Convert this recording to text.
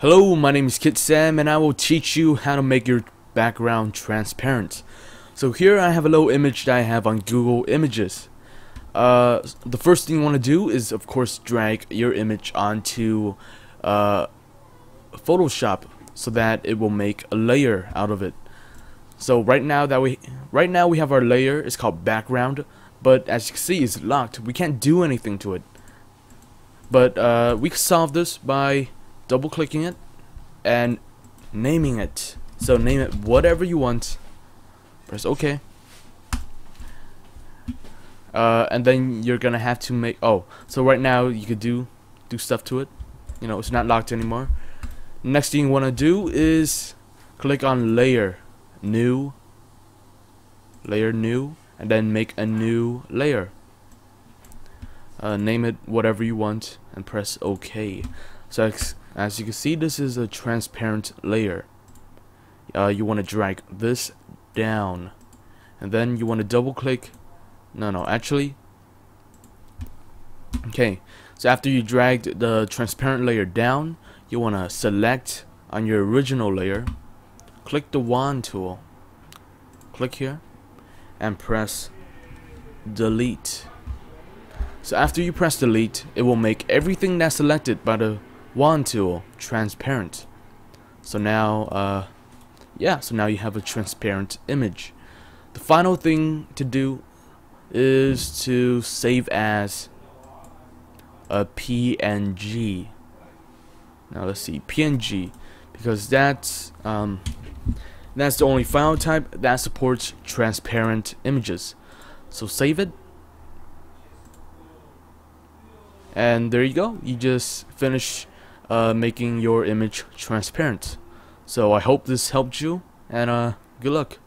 Hello, my name is Kiet Sam and I will teach you how to make your background transparent. So here I have a little image that I have on Google Images. Uh, the first thing you want to do is of course drag your image onto uh, Photoshop so that it will make a layer out of it. So right now that we right now we have our layer, it's called background, but as you can see it's locked. We can't do anything to it. But uh, we can solve this by double clicking it and naming it. So name it whatever you want. Press OK. Uh, and then you're gonna have to make. Oh, so right now you could do do stuff to it. You know, it's not locked anymore. Next thing you want to do is click on layer, new, layer new, and then make a new layer. Uh, name it whatever you want and press OK. So as you can see, this is a transparent layer. Uh, you want to drag this down, and then you want to double click. No, no, actually. Okay, so after you dragged the transparent layer down, you want to select on your original layer, click the wand tool, click here, and press delete. So after you press delete, it will make everything that's selected by the wand tool transparent. So now, uh, yeah, so now you have a transparent image. The final thing to do is to save as a PNG. Now let's see, PNG, because that's um, that's the only file type that supports transparent images. So save it and there you go you just finish uh, making your image transparent. So I hope this helped you and uh, good luck